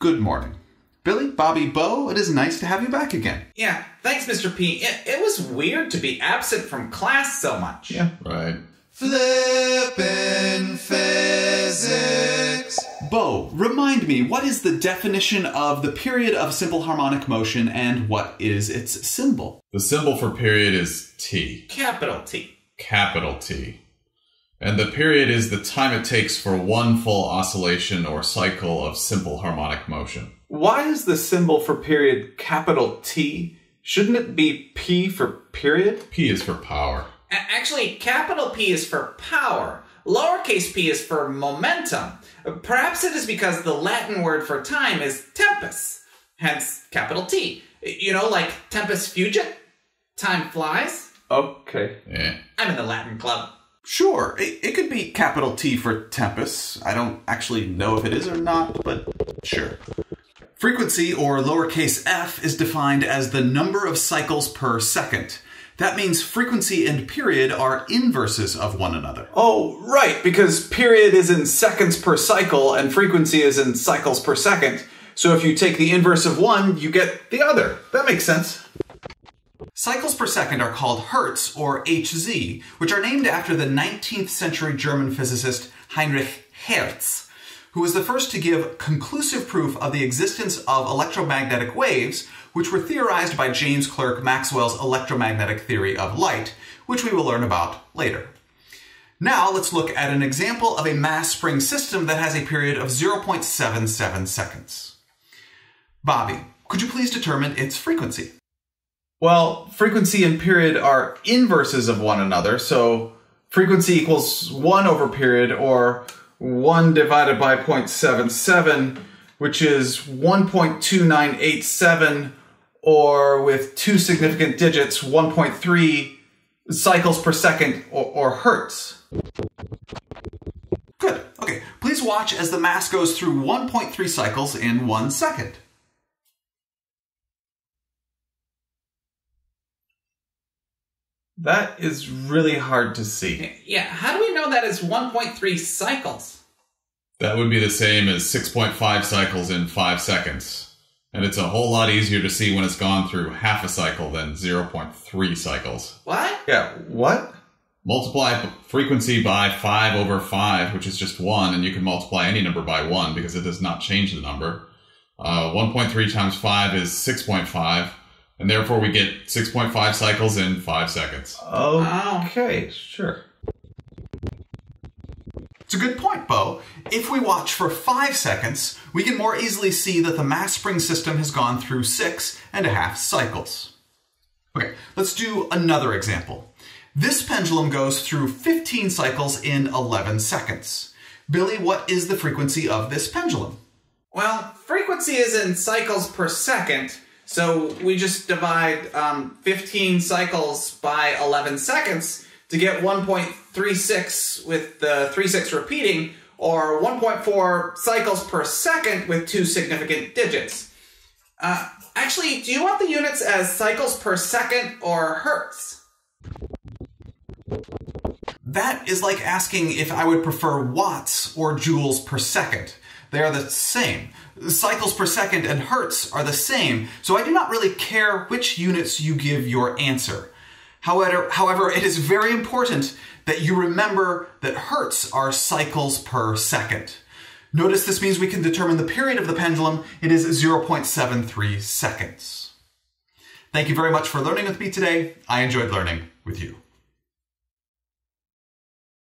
Good morning. Billy, Bobby, Bo, it is nice to have you back again. Yeah, thanks, Mr. P. It, it was weird to be absent from class so much. Yeah. Right. Flippin' physics. Bo, remind me, what is the definition of the period of simple harmonic motion and what is its symbol? The symbol for period is T, Capital T. capital T. And the period is the time it takes for one full oscillation or cycle of simple harmonic motion. Why is the symbol for period capital T? Shouldn't it be P for period? P is for power. A- actually, capital P is for power. Lowercase p is for momentum. Perhaps it is because the Latin word for time is tempus, hence capital T. You know, like tempus fugit? Time flies? Okay. Yeah. I'm in the Latin club. Sure, it, it could be capital T for tempus. I don't actually know if it is or not, but sure. Frequency, or lowercase f, is defined as the number of cycles per second. That means frequency and period are inverses of one another. Oh, right, because period is in seconds per cycle and frequency is in cycles per second. So if you take the inverse of one, you get the other. That makes sense. Cycles per second are called Hertz, or Hz, which are named after the 19th century German physicist Heinrich Hertz, who was the first to give conclusive proof of the existence of electromagnetic waves, which were theorized by James Clerk Maxwell's electromagnetic theory of light, which we will learn about later. Now let's look at an example of a mass spring system that has a period of 0.77 seconds. Bobby, could you please determine its frequency? Well, frequency and period are inverses of one another, so frequency equals 1 over period, or 1 divided by 0.77, which is 1.2987, or with two significant digits, 1.3 cycles per second, or, or hertz. Good. Okay, please watch as the mass goes through 1.3 cycles in one second. That is really hard to see. Yeah, how do we know that is 1.3 cycles? That would be the same as 6.5 cycles in 5 seconds. And it's a whole lot easier to see when it's gone through half a cycle than 0.3 cycles. What? Yeah, what? Multiply frequency by 5 over 5, which is just 1, and you can multiply any number by 1 because it does not change the number. Uh, 1.3 times 5 is 6.5, and therefore we get 6.5 cycles in 5 seconds. Oh, okay, sure. It's a good point, Bo. If we watch for five seconds, we can more easily see that the mass spring system has gone through six and a half cycles. Okay, let's do another example. This pendulum goes through 15 cycles in 11 seconds. Billy, what is the frequency of this pendulum? Well, frequency is in cycles per second, so we just divide um, 15 cycles by 11 seconds to get 1.36 with the 36 repeating, or 1.4 cycles per second with two significant digits. Uh, actually, do you want the units as cycles per second or hertz? That is like asking if I would prefer watts or joules per second. They are the same. Cycles per second and hertz are the same, so I do not really care which units you give your answer. However, however, it is very important that you remember that hertz are cycles per second. Notice this means we can determine the period of the pendulum. It is 0.73 seconds. Thank you very much for learning with me today. I enjoyed learning with you.